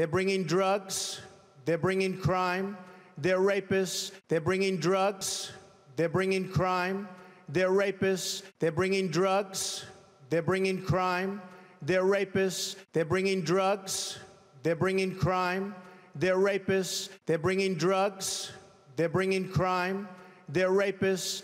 They're bringing drugs. They're bringing crime. They're rapists. They're bringing drugs. They're bringing crime. They're rapists. They're bringing drugs. They're bringing crime. They're rapists. They're bringing drugs. They're bringing crime. They're rapists. They're bringing drugs. They're bringing crime. They're rapists.